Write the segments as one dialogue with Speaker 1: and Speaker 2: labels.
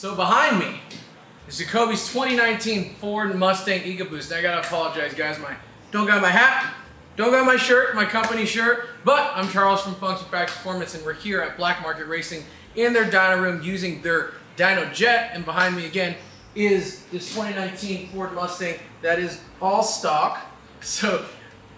Speaker 1: So behind me is Jacoby's 2019 Ford Mustang EcoBoost. I gotta apologize, guys. My don't got my hat, don't got my shirt, my company shirt, but I'm Charles from Function Factory Performance, and we're here at Black Market Racing in their dyno room using their dyno jet. And behind me again is this 2019 Ford Mustang that is all stock. So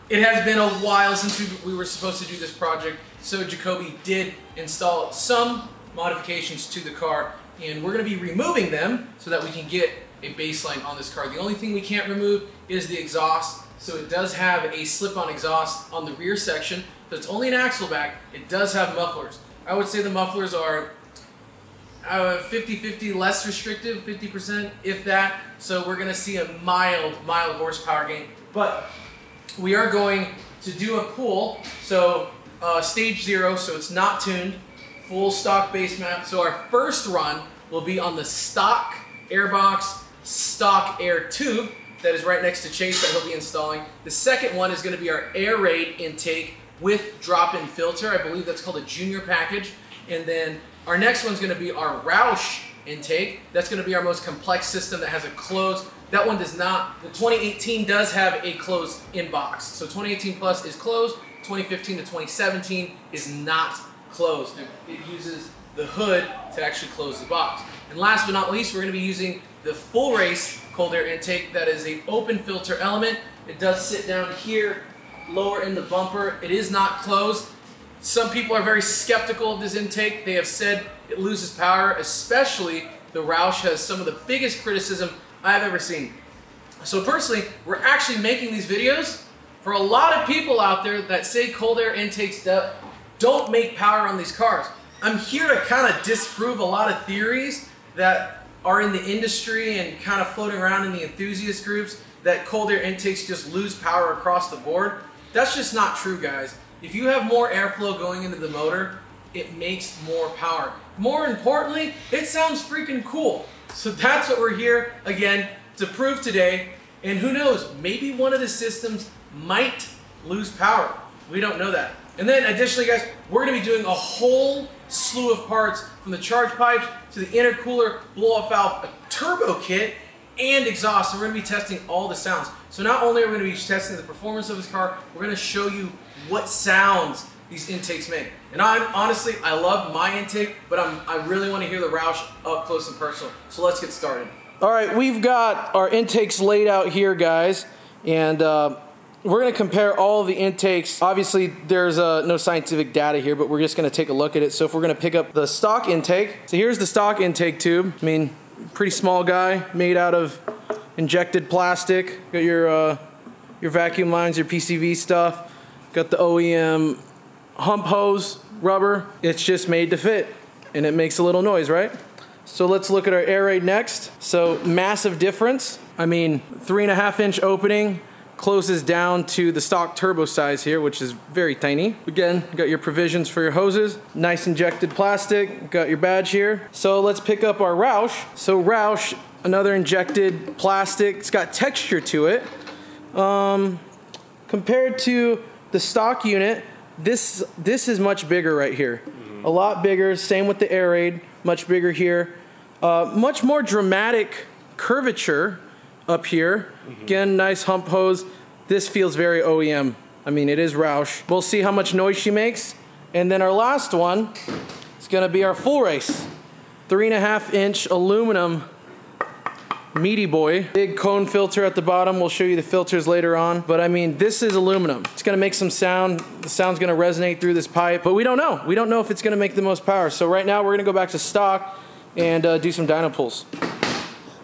Speaker 1: it has been a while since we, we were supposed to do this project. So Jacoby did install some modifications to the car and we're going to be removing them so that we can get a baseline on this car. The only thing we can't remove is the exhaust. So it does have a slip-on exhaust on the rear section. So it's only an axle back. It does have mufflers. I would say the mufflers are 50-50 uh, less restrictive, 50% if that. So we're going to see a mild, mild horsepower gain. But we are going to do a pull. So uh, stage zero, so it's not tuned full stock base map. So our first run will be on the stock airbox stock air tube that is right next to Chase that he'll be installing. The second one is going to be our Airaid intake with drop-in filter. I believe that's called a junior package. And then our next one's going to be our Roush intake. That's going to be our most complex system that has a closed. That one does not. The 2018 does have a closed inbox. So 2018 Plus is closed. 2015 to 2017 is not closed. It uses the hood to actually close the box. And last but not least, we're going to be using the full race cold air intake. That is a open filter element. It does sit down here, lower in the bumper. It is not closed. Some people are very skeptical of this intake. They have said it loses power, especially the Roush has some of the biggest criticism I've ever seen. So personally, we're actually making these videos for a lot of people out there that say cold air intakes don't make power on these cars. I'm here to kind of disprove a lot of theories that are in the industry and kind of floating around in the enthusiast groups that cold air intakes just lose power across the board. That's just not true, guys. If you have more airflow going into the motor, it makes more power. More importantly, it sounds freaking cool. So that's what we're here, again, to prove today. And who knows, maybe one of the systems might lose power. We don't know that. And then additionally, guys, we're gonna be doing a whole slew of parts from the charge pipes to the intercooler, blow-off valve, a turbo kit, and exhaust. So we're gonna be testing all the sounds. So not only are we gonna be testing the performance of this car, we're gonna show you what sounds these intakes make. And I'm honestly, I love my intake, but I'm, I really wanna hear the Roush up close and personal. So let's get started. All right, we've got our intakes laid out here, guys. And uh, we're going to compare all the intakes. Obviously, there's uh, no scientific data here, but we're just going to take a look at it. So if we're going to pick up the stock intake, so here's the stock intake tube. I mean, pretty small guy, made out of injected plastic. Got your uh, your vacuum lines, your PCV stuff. Got the OEM hump hose rubber. It's just made to fit, and it makes a little noise, right? So let's look at our Airaid next. So massive difference. I mean, three and a half inch opening, closes down to the stock turbo size here, which is very tiny. Again, got your provisions for your hoses, nice injected plastic, got your badge here. So let's pick up our Roush. So Roush, another injected plastic, it's got texture to it. Um, compared to the stock unit, this, this is much bigger right here. A lot bigger, same with the Airaid, much bigger here. Uh, much more dramatic curvature up here. Mm-hmm. Again, nice hump hose. This feels very OEM. I mean, it is Roush. We'll see how much noise she makes. And then our last one is gonna be our full race. Three and a half inch aluminum meaty boy. Big cone filter at the bottom. We'll show you the filters later on. But I mean, this is aluminum. It's gonna make some sound. The sound's gonna resonate through this pipe, but we don't know. We don't know if it's gonna make the most power. So right now we're gonna go back to stock and uh, do some dyno pulls.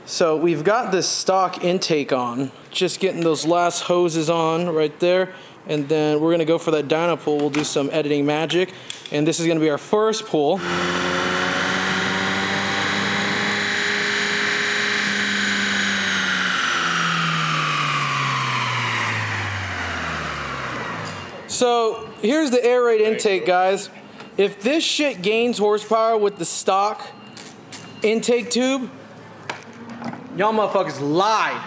Speaker 1: So we've got this stock intake on, just getting those last hoses on right there. And then we're gonna go for that dyno pull. We'll do some editing magic. And this is gonna be our first pull. So here's the Airaid intake, guys. If this shit gains horsepower with the stock intake tube, Y'all motherfuckers lied.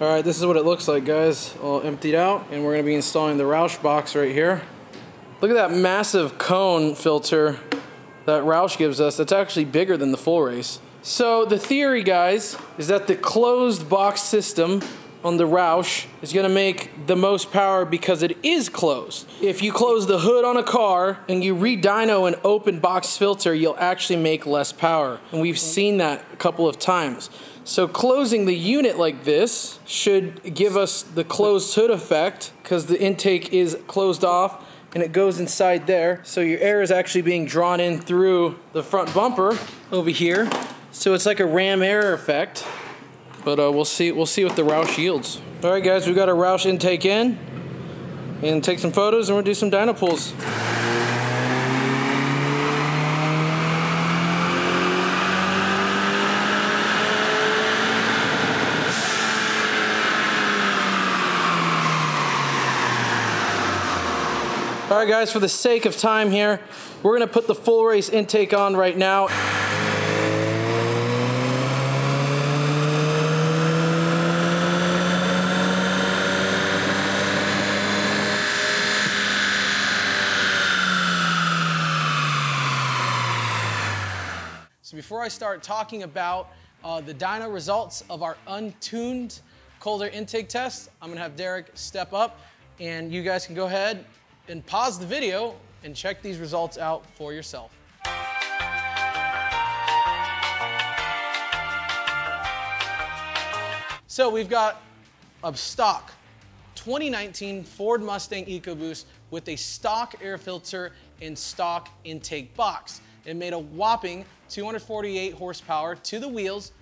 Speaker 1: All right, this is what it looks like, guys. All emptied out, and we're gonna be installing the Roush box right here. Look at that massive cone filter that Roush gives us. That's actually bigger than the full race. So the theory, guys, is that the closed box system on the Roush is going to make the most power because it is closed. If you close the hood on a car and you re-dyno an open box filter, you'll actually make less power. And we've seen that a couple of times. So closing the unit like this should give us the closed hood effect because the intake is closed off and it goes inside there. So your air is actually being drawn in through the front bumper over here. So it's like a ram air effect. But uh, we'll see we'll see what the Roush yields. All right guys, we got our Roush intake in and take some photos and we'll do some dyno pulls. All right, guys, for the sake of time here, we're gonna put the full race intake on right now. So before I start talking about uh, the dyno results of our untuned cold air intake test, I'm gonna have Derek step up and you guys can go ahead and pause the video and check these results out for yourself. So we've got a stock 2019 Ford Mustang EcoBoost with a stock air filter and stock intake box. It made a whopping 248 horsepower to the wheels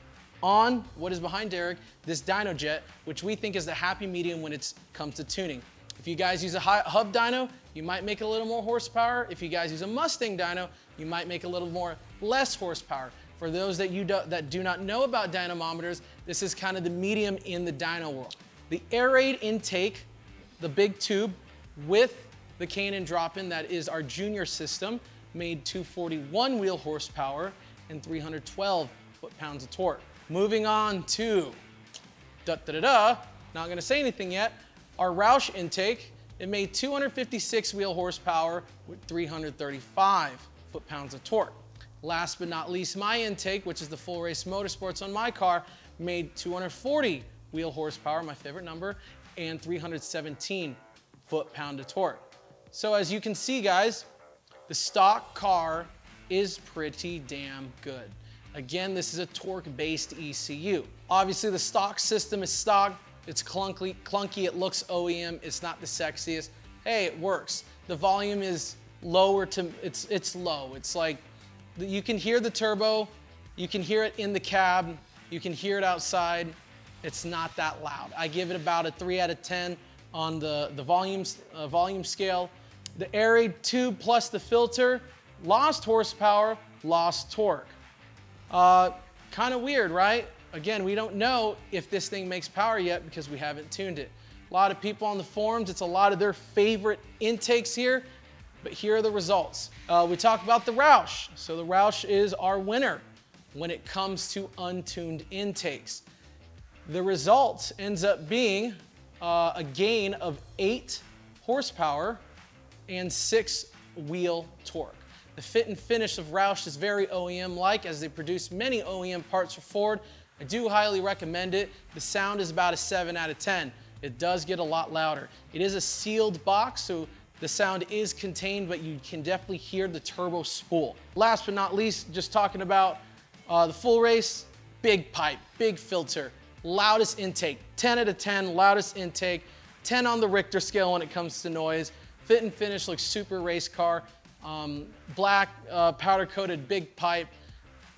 Speaker 1: on what is behind Derek, this Dyno Jet, which we think is the happy medium when it comes to tuning. If you guys use a hub dyno, you might make a little more horsepower. If you guys use a Mustang dyno, you might make a little more less horsepower. For those that, you do, that do not know about dynamometers, this is kind of the medium in the dyno world. The air intake, the big tube with the K&N drop-in that is our junior system, made 241 wheel horsepower and 312 foot-pounds of torque. Moving on to da da da da, not gonna say anything yet, our Roush intake, it made 256 wheel horsepower with 335 foot-pounds of torque. Last but not least, my intake, which is the full race motorsports on my car, made 240 wheel horsepower, my favorite number, and 317 foot-pound of torque. So as you can see, guys, the stock car is pretty damn good. Again, this is a torque-based ECU. Obviously, the stock system is stock, it's clunky, clunky, it looks OEM, it's not the sexiest. Hey, it works. The volume is lower to, it's, it's low. It's like, you can hear the turbo, you can hear it in the cab, you can hear it outside. It's not that loud. I give it about a three out of 10 on the, the volume, uh, volume scale. The air tube plus the filter, lost horsepower, lost torque. Uh, kind of weird, right? Again, we don't know if this thing makes power yet because we haven't tuned it. A lot of people on the forums, it's a lot of their favorite intakes here, but here are the results. Uh, we talked about the Roush. So the Roush is our winner when it comes to untuned intakes. The result ends up being uh, a gain of eight horsepower and six wheel torque. The fit and finish of Roush is very OEM-like as they produce many OEM parts for Ford, I do highly recommend it. The sound is about a 7 out of 10. It does get a lot louder. It is a sealed box, so the sound is contained, but you can definitely hear the turbo spool. Last but not least, just talking about uh, the full race, big pipe, big filter, loudest intake, 10 out of 10, loudest intake, 10 on the Richter scale when it comes to noise. Fit and finish looks super race car. Um, black uh, powder coated big pipe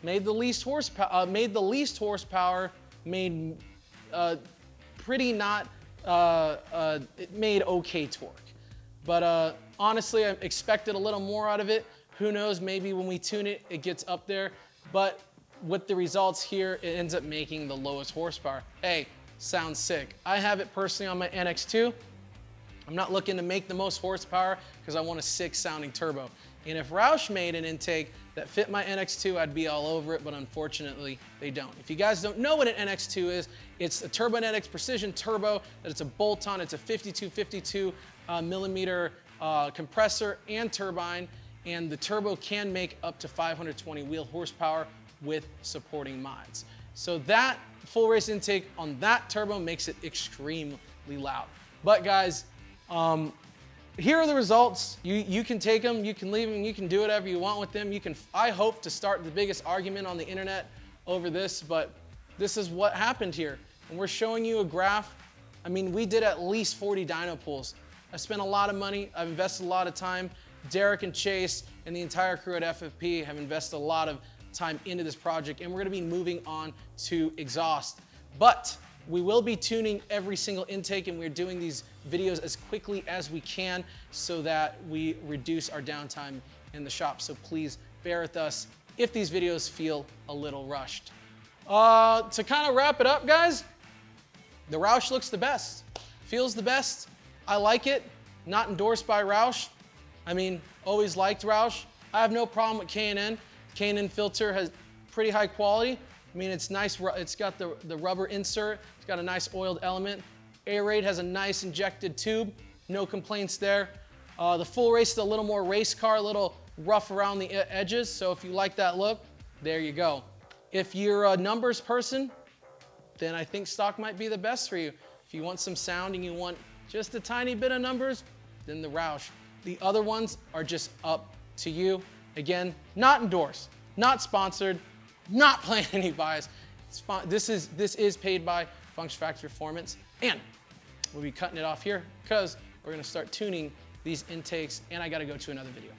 Speaker 1: made the least horsepower, uh, made the least horsepower, made uh, pretty not, uh, uh it made okay torque. But uh, honestly, I expected a little more out of it. Who knows, maybe when we tune it, it gets up there. But with the results here, it ends up making the lowest horsepower. Hey, sounds sick. I have it personally on my NX2. I'm not looking to make the most horsepower because I want a sick sounding turbo. And if Roush made an intake that fit my NX2, I'd be all over it, but unfortunately they don't. If you guys don't know what an NX2 is, it's a Turbo NX Precision Turbo, that it's a bolt-on, it's a 5252 uh, millimeter uh, compressor and turbine, and the turbo can make up to 520 wheel horsepower with supporting mods. So that full race intake on that turbo makes it extremely loud. But guys, um, here are the results. You, you can take them, you can leave them, you can do whatever you want with them. You can, I hope to start the biggest argument on the internet over this, but this is what happened here. And we're showing you a graph. I mean, we did at least 40 dyno pulls. I spent a lot of money, I've invested a lot of time. Derek and Chase and the entire crew at FFP have invested a lot of time into this project and we're gonna be moving on to exhaust. But we will be tuning every single intake and we're doing these videos as quickly as we can so that we reduce our downtime in the shop. So please bear with us if these videos feel a little rushed. Uh, to kind of wrap it up, guys, the Roush looks the best, feels the best. I like it, not endorsed by Roush. I mean, always liked Roush. I have no problem with K&N. K&N filter has pretty high quality. I mean, it's nice, it's got the, the rubber insert, it's got a nice oiled element. Airaid has a nice injected tube, no complaints there. Uh, the full race is a little more race car, a little rough around the edges, so if you like that look, there you go. If you're a numbers person, then I think stock might be the best for you. If you want some sound and you want just a tiny bit of numbers, then the Roush. The other ones are just up to you. Again, not endorsed, not sponsored, not playing any bias. This is, this is paid by Function Factory Performance. And we'll be cutting it off here because we're gonna start tuning these intakes and I gotta go to another video.